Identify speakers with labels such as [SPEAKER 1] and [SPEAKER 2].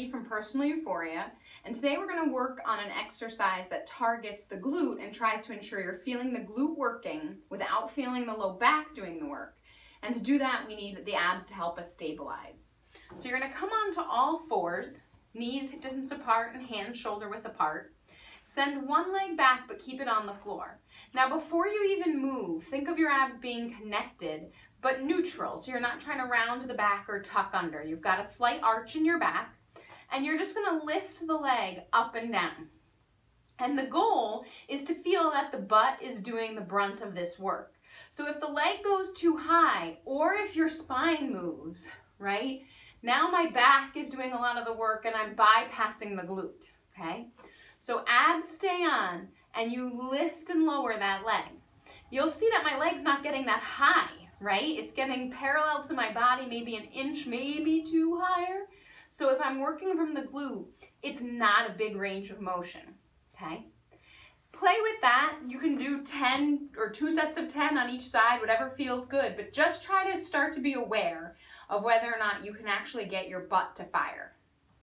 [SPEAKER 1] Maggie from Personal Euphoria, and today we're going to work on an exercise that targets the glute and tries to ensure you're feeling the glute working without feeling the low back doing the work. And to do that, we need the abs to help us stabilize. So you're going to come onto all fours, knees hip distance apart and hands shoulder width apart. Send one leg back, but keep it on the floor. Now, before you even move, think of your abs being connected, but neutral. So you're not trying to round the back or tuck under. You've got a slight arch in your back, and you're just gonna lift the leg up and down. And the goal is to feel that the butt is doing the brunt of this work. So if the leg goes too high, or if your spine moves, right? Now my back is doing a lot of the work and I'm bypassing the glute, okay? So abs stay on and you lift and lower that leg. You'll see that my leg's not getting that high, right? It's getting parallel to my body, maybe an inch, maybe two higher. So if I'm working from the glute, it's not a big range of motion, okay? Play with that. You can do 10 or two sets of 10 on each side, whatever feels good, but just try to start to be aware of whether or not you can actually get your butt to fire.